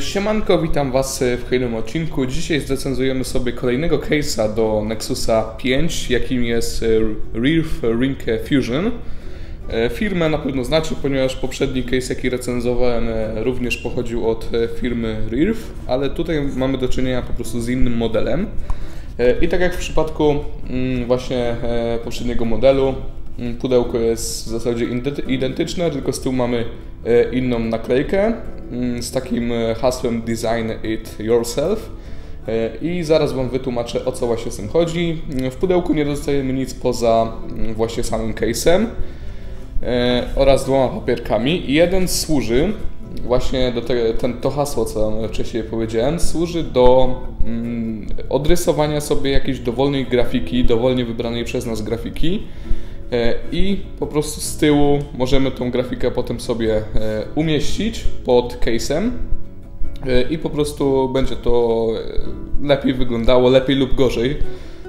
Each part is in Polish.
Siemanko, witam Was w kolejnym odcinku. Dzisiaj zrecenzujemy sobie kolejnego case'a do Nexusa 5, jakim jest e, Reef Ring Fusion. E, Firmę na pewno znacie, ponieważ poprzedni case, jaki recenzowałem, e, również pochodził od firmy Reef, ale tutaj mamy do czynienia po prostu z innym modelem. I tak jak w przypadku mm, właśnie poprzedniego modelu, pudełko jest w zasadzie identy- identyczne, tylko z tyłu mamy e, inną naklejkę mm, z takim e, hasłem Design It Yourself. E, I zaraz Wam wytłumaczę o co właśnie z tym chodzi. W pudełku nie dostajemy nic poza mm, właśnie samym case'em oraz dwoma papierkami. Jeden służy właśnie do te, ten, to hasło, co wcześniej powiedziałem, służy do mm, odrysowania sobie jakiejś dowolnej grafiki, dowolnie wybranej przez nas grafiki i po prostu z tyłu możemy tą grafikę potem sobie e, umieścić pod case'em e, i po prostu będzie to e, lepiej wyglądało, lepiej lub gorzej,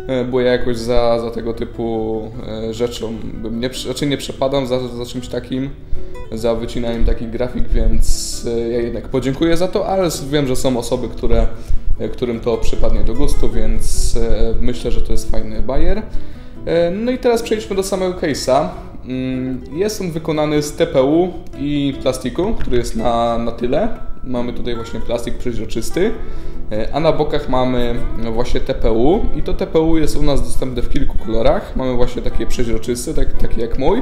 e, bo ja jakoś za, za tego typu e, rzeczą bym nie, raczej nie przepadam za, za czymś takim, za wycinaniem takich grafik, więc e, ja jednak podziękuję za to, ale wiem, że są osoby, które, e, którym to przypadnie do gustu, więc e, myślę, że to jest fajny bajer. E, No i teraz przejdźmy do samego case'a. Mm, Jest on wykonany z TPU i plastiku, który jest na, na tyle. Mamy tutaj właśnie plastik przeźroczysty, e, a na bokach mamy właśnie TPU i to TPU jest u nas dostępne w kilku kolorach. Mamy właśnie takie przeźroczyste, tak, takie jak mój.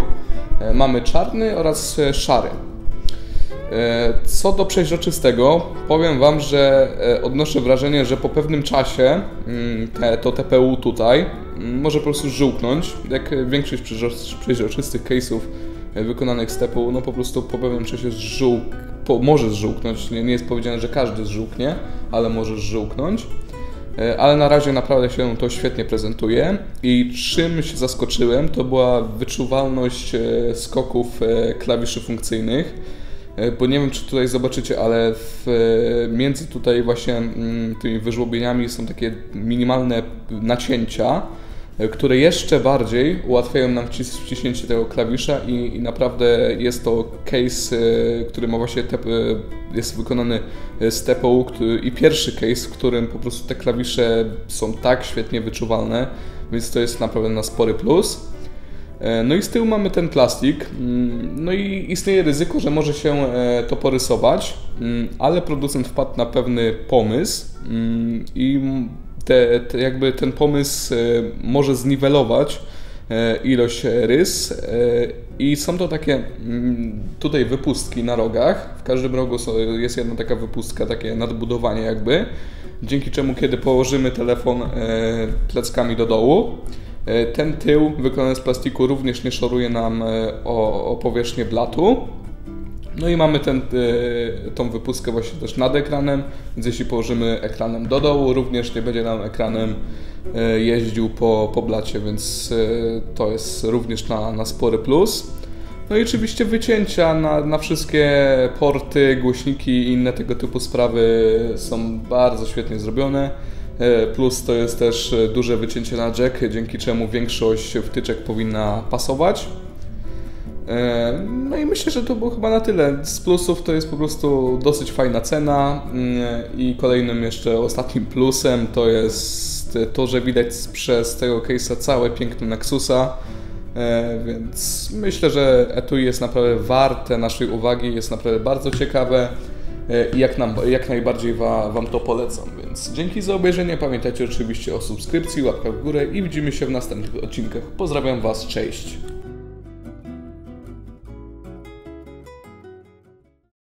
E, Mamy czarny oraz szary. Co do przeźroczystego, powiem Wam, że odnoszę wrażenie, że po pewnym czasie mm, te, to TPU tutaj może po prostu żółknąć. Jak większość przeźro- przeźroczystych case'ów e, wykonanych z TPU, no po prostu po pewnym czasie żółk, po, może zżółknąć. Nie, nie jest powiedziane, że każdy zżółknie, ale może zżółknąć. E, Ale na razie naprawdę się to świetnie prezentuje i czym się zaskoczyłem, to była wyczuwalność e, skoków klawiszy funkcyjnych. Bo nie wiem, czy tutaj zobaczycie, ale w, między tutaj właśnie mm, tymi wyżłobieniami są takie minimalne nacięcia, które jeszcze bardziej ułatwiają nam wcis- wciśnięcie tego klawisza i, i naprawdę jest to case, e, który ma właśnie te, e, jest wykonany z TPU i pierwszy case, w którym po prostu te klawisze są tak świetnie wyczuwalne, więc to jest naprawdę na spory plus. E, No i z tyłu mamy ten plastik. Mm, No i istnieje ryzyko, że może się e, to porysować, mm, ale producent wpadł na pewny pomysł mm, i te, te jakby ten pomysł e, może zniwelować e, ilość rys e, i są to takie mm, tutaj wypustki na rogach. W każdym rogu jest jedna taka wypustka, takie nadbudowanie jakby, dzięki czemu kiedy położymy telefon pleckami do dołu, Ten tył wykonany z plastiku również nie szoruje nam o, o powierzchnię blatu. No i mamy ten, e, tą wypustkę właśnie też nad ekranem, więc jeśli położymy ekranem do dołu, również nie będzie nam ekranem e, jeździł po, po blacie, więc e, to jest również na, na spory plus. No i oczywiście wycięcia na, na wszystkie porty, głośniki i inne tego typu sprawy są bardzo świetnie zrobione. Plus to jest też duże wycięcie na jack, dzięki czemu większość wtyczek powinna pasować. No i myślę, że to było chyba na tyle. Z plusów to jest po prostu dosyć fajna cena mm, i kolejnym jeszcze ostatnim plusem to jest to, że widać przez tego case'a całe piękno Nexusa. Więc myślę, że etui jest naprawdę warte naszej uwagi, jest naprawdę bardzo ciekawe e, i jak, nam, jak najbardziej wa, Wam to polecam. Więc dzięki za obejrzenie. Pamiętajcie oczywiście o subskrypcji, łapkach w górę i widzimy się w następnych odcinkach. Pozdrawiam Was, cześć!